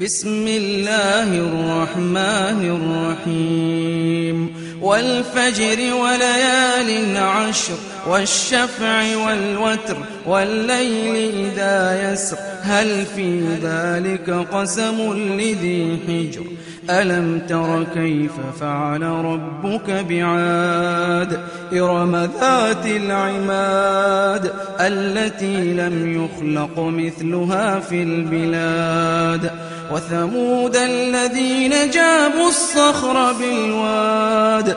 بسم الله الرحمن الرحيم والفجر وليال عشر والشفع والوتر والليل إذا يسر. هل في ذلك قسم لذي حجر؟ ألم تر كيف فعل ربك بعاد؟ إرم ذات العماد التي لم يخلق مثلها في البلاد. وثمود الذين جابوا الصخر بالواد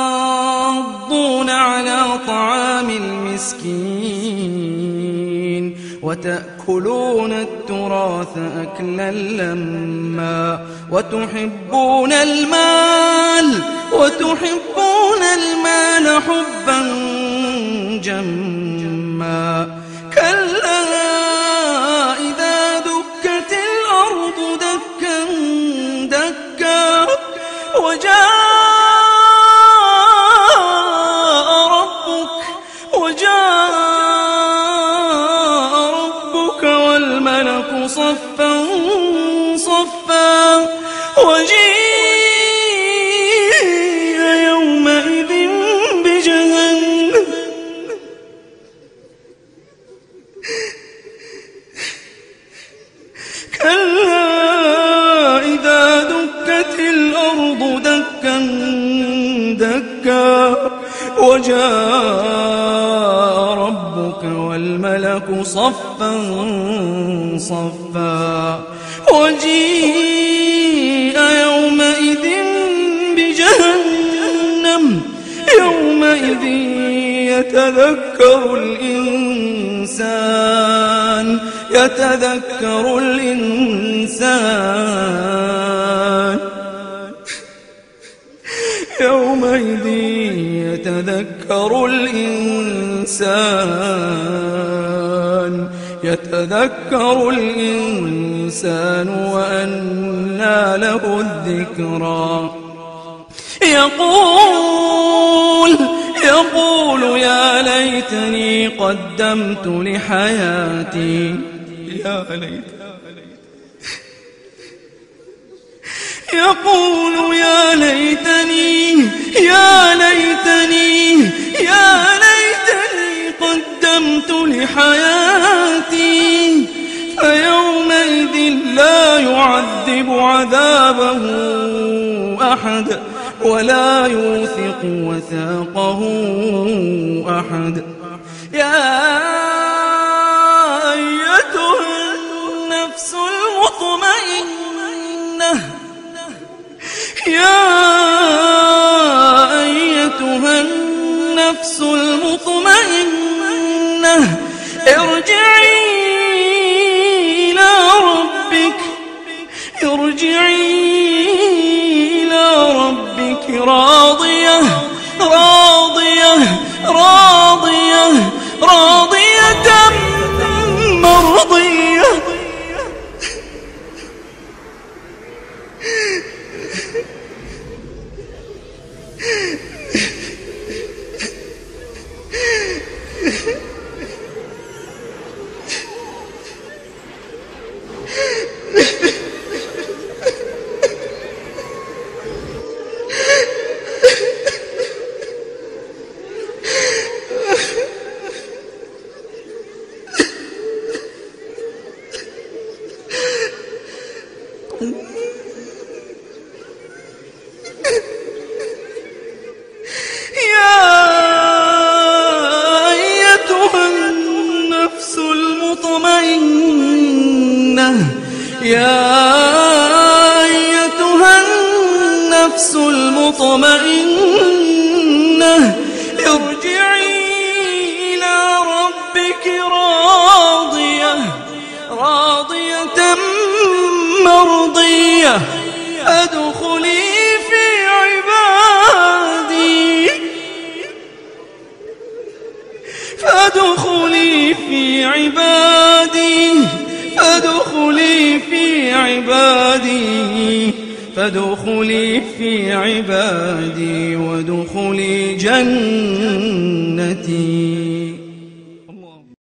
على طعام المسكين وتأكلون التراث أكلا لما وتحبون المال وتحبون المال حبا جما كلا إذا دكت الأرض دكا دكا وجاء والملك صفا صفا وجيء يومئذ بجهنم. كلا إذا دكت الأرض دكا دكا وجاء ربك والملك صفا صفا. وجيء يومئذ بجهنم. يومئذ يتذكر الإنسان. يتذكر الإنسان. يومئذ يتذكر الإنسان. يتذكر الإنسان وأنى له الذكرى. يقول يقول يا ليتني قدمت لحياتي. يا ليت. يقول يا ليتني يا ليتني قدمت لحياتي فيومئذ لا يعذب عذابه أحد ولا يوثق وثاقه أحد. يا أيتها النفس المطمئنة يا أيتها النفس ارجعي إلى ربك. إلى ربك راضية راضية راضية راضية مرضية. يا أيتها النفس المطمئنة يا أيتها النفس المطمئنة ارجعي إلى ربك راضية راضية مرضية أدخلي في عبادي. فأدخلي في عبادي فأدخلي في عبادي. فادخلي في عبادي وادخلي جنتي.